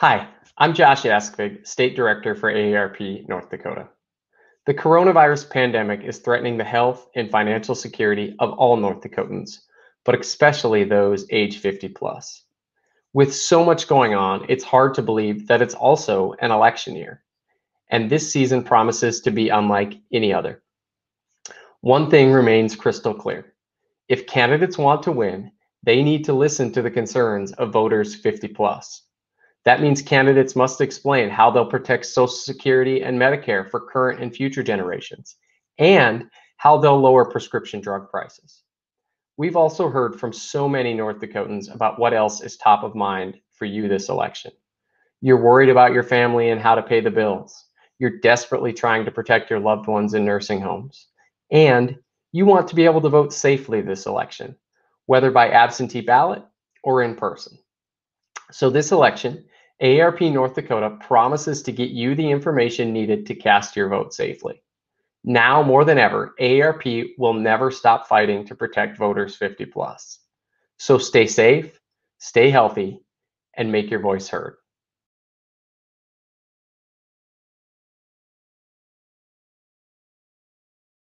Hi, I'm Josh Askvig, State Director for AARP North Dakota. The coronavirus pandemic is threatening the health and financial security of all North Dakotans, but especially those age 50 plus. With so much going on, it's hard to believe that it's also an election year. And this season promises to be unlike any other. One thing remains crystal clear. If candidates want to win, they need to listen to the concerns of voters 50 plus. That means candidates must explain how they'll protect Social Security and Medicare for current and future generations, and how they'll lower prescription drug prices. We've also heard from so many North Dakotans about what else is top of mind for you this election. You're worried about your family and how to pay the bills. You're desperately trying to protect your loved ones in nursing homes. And you want to be able to vote safely this election, whether by absentee ballot or in person. So, this election, AARP North Dakota promises to get you the information needed to cast your vote safely. Now more than ever, AARP will never stop fighting to protect voters 50 plus. So stay safe, stay healthy, and make your voice heard.